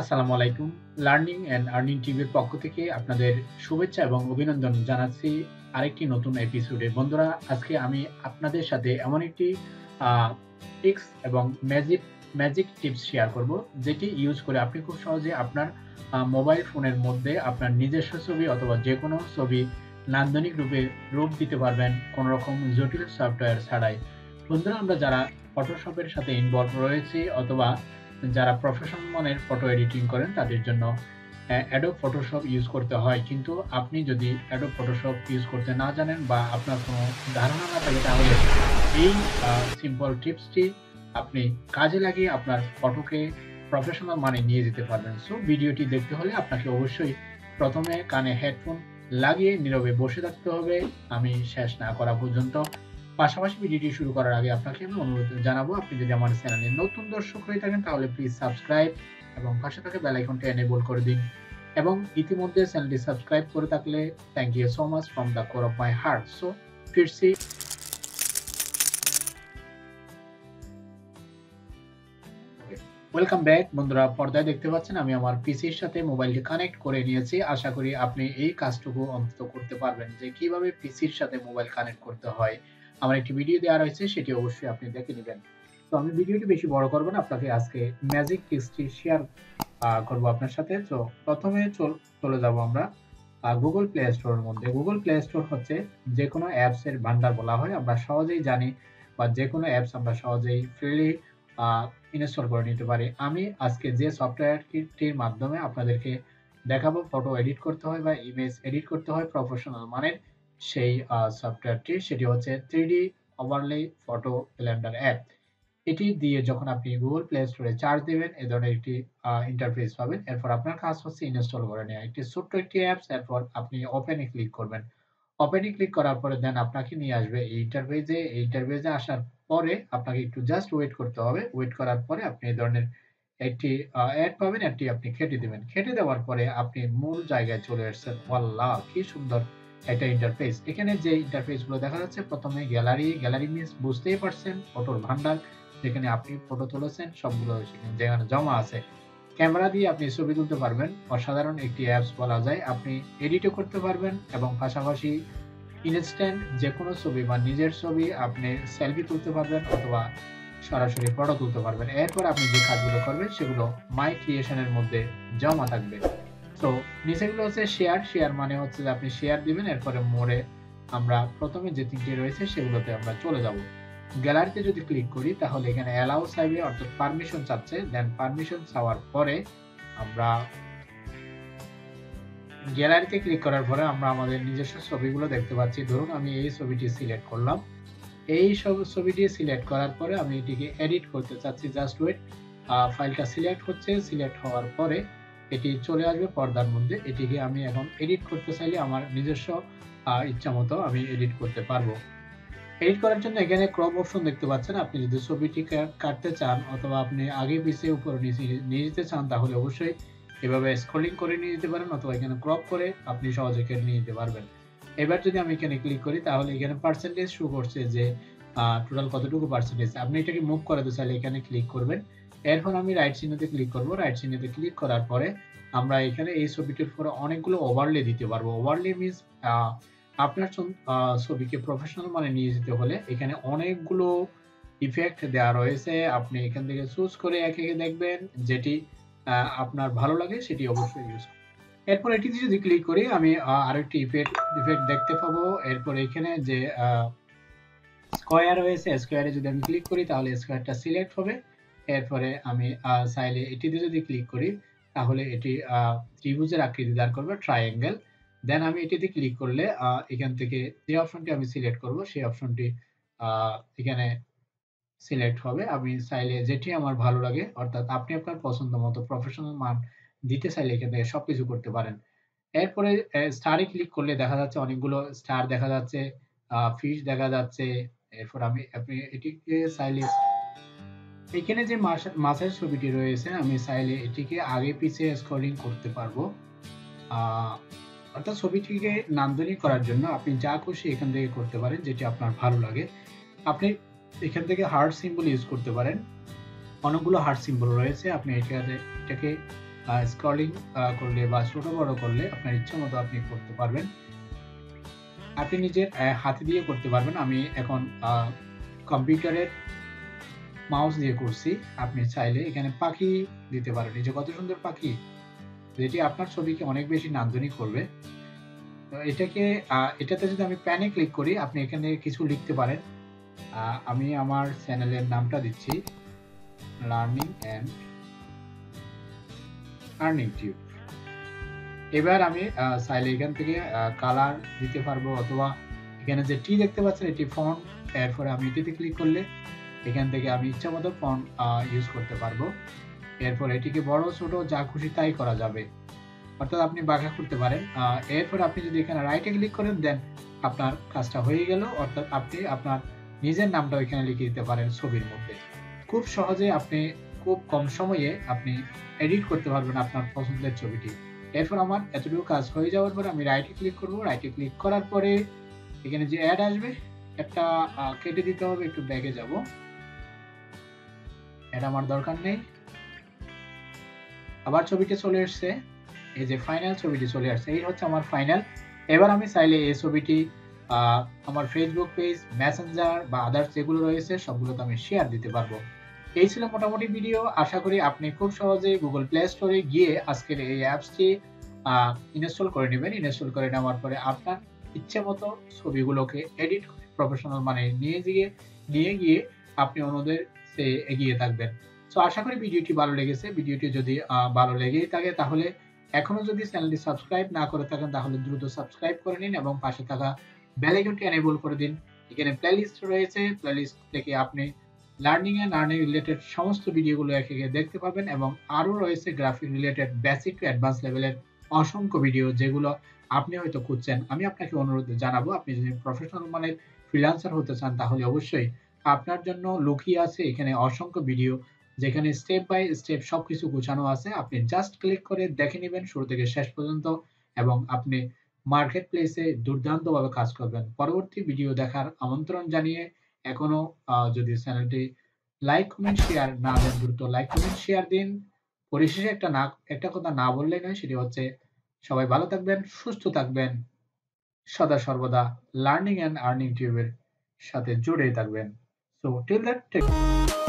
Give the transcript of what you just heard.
আসসালামু আলাইকুম। Learning and earning টিভির পক্ষ থেকে আপনাদের শুভেচ্ছা এবং অভিনন্দন জানাচ্ছি আরেকটি নতুন এপিসোডে। বন্ধুরা, আজকে আমি আপনাদের সাথে এমন একটি আ ট্রিক্স এবং ম্যাজিক ম্যাজিক টিপস শেয়ার করব, যেটি ইউজ করে আপনি খুব সহজে আপনার মোবাইল ফোনের মধ্যে আপনার নিজস্ব ছবি অথবা যেকোনো ছবি নান্দনিক রূপে রূপ দিতে পারবেন কোনো রকম জটিল সফটওয়্যার ছাড়াই। বন্ধুরা, আমরা যারা ফটোশপের সাথে ইনভলভ রয়েছি অথবা যারা প্রফেশনাল মানের ফটো এডিটিং করেন, তাদের জন্য অ্যা Adobe Photoshop ইউজ করতে হয়। কিন্তু আপনি যদি Adobe Photoshop ইউজ করতে না জানেন বা আপনার কোনো ধারণা না থাকে, তাহলে এই সিম্পল টিপসটি আপনি কাজে লাগিয়ে আপনার ফটোকে প্রফেশনাল মানে নিয়ে যেতে পারবেন। সো ভিডিওটি দেখতে হলে আপনাকে অবশ্যই প্রথমে কানে হেডফোন লাগিয়ে নীরবে বসে থাকতে হবে আমি শেষ না করা পর্যন্ত। পাশাপাশি ভিডিওটি শুরু করার আগে আপনাকে আমি অনুরোধ জানাব, আপনি যদি আমার চ্যানেলে নতুন দর্শক হয়ে থাকেন, তাহলে প্লিজ সাবস্ক্রাইব এবং পাশে থাকা বেল আইকনটি এনেবল করে দিন। এবং ইতিমধ্যে চ্যানেলটি সাবস্ক্রাইব করে থাকলে thank you so much from the core of my heart. So ফিরছি ওয়েলকাম ব্যাক বন্ধুরা, পর্দায় দেখতে পাচ্ছেন, আমি আমার পিসির সাথে মোবাইলটি কানেক্ট করে নিয়েছি। আশা করি আপনি এই কাজটুকু অন্তত করতে পারবেন যে কীভাবে পিসির সাথে মোবাইল কানেক্ট করতে হয়। আমার একটি ভিডিও দেওয়া রয়েছে, সেটি অবশ্যই আপনি দেখে নেবেন তো আমি ভিডিওটি বেশি বড় করব না। আপনাকে আজকে ম্যাজিক টিপসটি শেয়ার করব আপনার সাথে। তো প্রথমে চল যাব আমরা গুগল প্লে স্টোরের মধ্যে। গুগল প্লে স্টোর হচ্ছে যেকোনো অ্যাপস এর ভান্ডার বলা হয়। আমরা সহজেই জানি বা যেকোনো অ্যাপস আমরা সহজেই ফ্রিলি ইনস্টল করে নিতে পারি। আমি আজকে যে সফটওয়্যারটির মাধ্যমে আপনাদেরকে দেখাবো ফটো এডিট করতে হয় বা ইমেজ এডিট করতে হয় প্রফেশনাল মানের সেই সফটওয়্যারটি সেটি হচ্ছে 3D overlay photo blender app. এটি দিয়ে যখন আপনি Play Store এ সার্চ দিবেন এ ধরনের একটি ইন্টারফেস পাবেন। এরপর আপনার কাজ হচ্ছে ইনস্টল করে নেওয়া। একটি ছোট্ট একটি অ্যাপস এরপর আপনি ওপেন ক্লিক করবেন। ওপেন ক্লিক করার পরে দেন আপনাকে নিয়ে আসবে এই ইন্টারফেসে। এই ইন্টারফেসে আসার পরে আপনাকে একটু জাস্ট ওয়েট করতে হবে। ওয়েট করার পরে আপনি এই ধরনের একটি অ্যাড পাবেন, অ্যাডটি আপনি খেটে দেবেন খেটে দেওয়ার পরে আপনি মূল জায়গায় চলে আসছেন। ওয়াল্লাহ! কি সুন্দর একটা ইন্টারফেস। এখানে যে ইন্টারফেসগুলো দেখা যাচ্ছে ১ম এ গ্যালারি, গ্যালারি মিনস বুঝতেই পারছেন ফটোর ভান্ডার যেখানে আপনি ফটো তুলেছেন সবগুলো সেখানে যেখানে জমা আছে। ক্যামেরা দিয়ে আপনি ছবি তুলতে পারবেন। অসাধারণ একটি অ্যাপস বলা যায়। আপনি এডিটও করতে পারবেন এবং পাশাপাশি ইনস্ট্যান্ট যেকোনো ছবি বা নিজের ছবি আপনি সেলফি তুলতে পারবেন অথবা সরাসরি ফটো তুলতে পারবেন। এরপর আপনি যে কাজগুলো করবেন সেগুলো মাই ক্রিয়েশন এর মধ্যে জমা থাকবে। সো নিচেগুলো হচ্ছে শেয়ার, শেয়ার মানে হচ্ছে যে আপনি শেয়ার দিবেন এরপরে মোড়ে আমরা প্রথমে যে ৩ টি রয়েছে সেগুলোতে আমরা চলে যাব। গ্যালারিতে যদি ক্লিক করি তাহলে এখানে অ্যালাউ চাইবে অর্থাৎ পারমিশন চাচ্ছে। দেন পারমিশন চাওয়ার পরে আমরা গ্যালারিতে ক্লিক করার পরে আমরা আমাদের নিজস্ব ছবিগুলো দেখতে পাচ্ছি। ধরুন আমি এই ছবিটি সিলেক্ট করলাম। এই সব ছবিটি সিলেক্ট করার পরে আমি এটিকে এডিট করতে চাচ্ছি। Just wait. ফাইলটা সিলেক্ট হচ্ছে। সিলেক্ট হওয়ার পরে এটি চলে আসবে পর্দার মধ্যে। এটিকে আমি এখন এডিট করতে চাইলে আমার নিজস্ব, আ ইচ্ছামত আমি এডিট করতে পারব। এডিট করার জন্য এখানে ক্রপ অপশন দেখতে পাচ্ছেন। আপনি যদি ছবিটি কাটতে চান অথবা আপনি আগে পিছে, উপরে, নিচে নিয়ে যেতে চান, তাহলে অবশ্যই এভাবে স্ক্রলিং করে নিয়ে যেতে পারেন অথবা এখানে ক্রপ করে আপনি সহজে কেটে নিয়ে যেতে পারবেন। এবার যদি আমি এখানে ক্লিক করি, তাহলে এখানে পার্সেন্টেজ শো করছে যে টোটাল কতটুকু পার্সেন্টেজ। আপনি এটাকে মুভ করাতে চাইলে এখানে ক্লিক করবেন। এরপর আমি রাইট চিহ্নতে ক্লিক করব। রাইট চিহ্নতে ক্লিক করার পরে আমরা এখানে এই ছবিটির উপরে অনেকগুলো ওভারলে দিতে পারব। ওভারলে মিনস আপনার ছবিকে প্রফেশনাল মানে নিয়ে যেতে হলে এখানে অনেকগুলো ইফেক্ট দেওয়া রয়েছে। আপনি এখান থেকে চুজ করে একে, একে দেখবেন যেটি আপনার ভালো লাগে সেটি অবশ্যই ইউজ এরপর এটিতে যদি ক্লিক করি আমি আরেকটি ইফেক্ট ইফেক্ট দেখতে পাবো। এরপর এখানে যে স্কয়ার রয়েছে, স্কোয়ারে যদি আমি ক্লিক করি তাহলে স্কোয়ারটা সিলেক্ট হবে। এরপরে আমি চাইলে এটিতে যদি ক্লিক করি তাহলে এটি ত্রিভুজের আকৃতি দাঁড় করবে ট্রায়াঙ্গেল। দেন আমি এটিতে ক্লিক করলে এখান থেকে যে অপশনটি আমি সিলেক্ট করব সেই অপশনটি এখানে সিলেক্ট হবে। আমি চাইলে যেটি আমার ভালো লাগে অর্থাৎ আপনি আপনার পছন্দ মতো প্রফেশনাল মান দিতে চাইলে এখান থেকে সবকিছু করতে পারেন। এরপরে স্টারে ক্লিক করলে দেখা যাচ্ছে অনেকগুলো স্টার দেখা যাচ্ছে, ফিশ দেখা যাচ্ছে। এরপর আমি আপনি এটিকে চাইলে এখানে যে মাছের ছবিটি রয়েছে, আমি চাইলে এটিকে আগে পিছে স্ক্রলিং করতে পারব। অর্থাৎ ছবিটিকে নান্দনিক করার জন্য আপনি যা খুশি এখান থেকে করতে পারেন, যেটি আপনার ভালো লাগে। আপনি এখান থেকে হার্ট সিম্বল ইউজ করতে পারেন। অনেকগুলো হার্ট সিম্বল রয়েছে। আপনি এটাতে, এটাকে স্ক্রলিং করলে বা ছোট বড় করলে আপনার ইচ্ছা মতো আপনি করতে পারবেন আপনি নিজের হাতে দিয়ে করতে পারবেন আমি এখন কম্পিউটারের মাউস দিয়ে করছি আপনি চাইলে এখানে পাখি দিতে পারেন। এই যে কত সুন্দর পাখি। যেটি আপনার ছবিকে অনেক বেশি নান্দনিক করবে। এটাকে এটাতে যদি আমি প্যানে ক্লিক করি, আপনি এখানে কিছু লিখতে পারেন। আমি আমার চ্যানেলের নামটা দিচ্ছি, লার্নিং অ্যান্ড আর্নিং টিউব। এবার আমি চাইলে এখান থেকে কালার দিতে পারব অথবা এখানে যে টি দেখতে পাচ্ছেন, এটি ফন্ট, এরপরে আমি এটিতে ক্লিক করলে এখান থেকে আমি ইচ্ছা মতো ফন্ট ইউজ করতে পারব। এরপর এটিকে বড়, ছোট, যা খুশি তাই করা যাবে। অর্থাৎ আপনি বাঁকা করতে পারেন। এরপর আপনি যদি এখানে রাইটে ক্লিক করেন দেন আপনার কাজটা হয়ে গেল। অর্থাৎ আপনি আপনার নিজের নামটা এখানে লিখে দিতে পারেন ছবির মধ্যে। খুব সহজে আপনি খুব কম সময়ে আপনি এডিট করতে পারবেন আপনার পছন্দের ছবিটি। এরপর আমার এতটুকু কাজ হয়ে যাওয়ার পরে আমি রাইটে ক্লিক করব। রাইটে ক্লিক করার পরে এখানে যে অ্যাড আসবে, একটা কেটে দিতে হবে, একটু ব্যাগে যাব। এটা আমার দরকার নেই। আবার ছবিটি চলে এসছে। এই যে ফাইনাল ছবিটি চলে আসছে, এই হচ্ছে আমার ফাইনাল এবার আমি চাইলে এই ছবিটি আমার ফেসবুক পেজ মেসেঞ্জার বা আদার্স যেগুলো রয়েছে, সবগুলোতে আমি শেয়ার দিতে পারব। এই ছিল মোটামুটি ভিডিও আশা করি আপনি খুব সহজে গুগল প্লে স্টোরে গিয়ে আজকের এই অ্যাপসটি ইনস্টল করে নেবেন। ইনস্টল করে নেওয়ার পরে আপনার ইচ্ছে মতো ছবিগুলোকে এডিট প্রফেশনাল মানে নিয়ে গিয়ে নিয়ে গিয়ে আপনি অন্যদের এগিয়ে থাকবেন। সো আশা করি ভিডিওটি ভালো লেগেছে। ভিডিওটি যদি ভালো লেগেই থাকে, তাহলে এখনও যদি চ্যানেলটি সাবস্ক্রাইব না করে থাকেন, তাহলে দ্রুত সাবস্ক্রাইব করে নিন এবং পাশে থাকা বেল আইকনটি এনেবল করে দিন। এখানে প্লেলিস্ট রয়েছে। প্লেলিস্ট থেকে আপনি লার্নিং এন্ড আর্নিং রিলেটেড সমস্ত ভিডিওগুলো একে একে দেখতে পাবেন এবং আরও রয়েছে graphic related basic to advance লেভেলের অসংখ্য ভিডিও যেগুলো আপনি হয়তো খুঁজছেন। আমি আপনাকে অনুরোধ জানাব, আপনি যদি প্রফেশনাল মানের ফ্রিল্যান্সার হতে চান, তাহলে অবশ্যই আপনার জন্য লুকিয়ে আছে এখানে অসংখ্য ভিডিও যেখানে স্টেপ বাই স্টেপ সবকিছু গোছানো আছে। আপনি জাস্ট ক্লিক করে দেখে নেবেন শুরু থেকে শেষ পর্যন্ত এবং আপনি মার্কেট প্লেসে দুর্দান্তভাবে কাজ করবেন। পরবর্তী ভিডিও দেখার আমন্ত্রণ জানিয়ে এখনও যদি চ্যানেলটি লাইক কমেন্ট শেয়ার না দেন, দ্রুত লাইক কমেন্ট শেয়ার দিন। পরিশেষে একটা না, একটা কথা না বললে নয়, সেটি হচ্ছে সবাই ভালো থাকবেন, সুস্থ থাকবেন, সদা সর্বদা লার্নিং অ্যান্ড আর্নিং টিউবের সাথে জুড়ে থাকবেন। So till that, take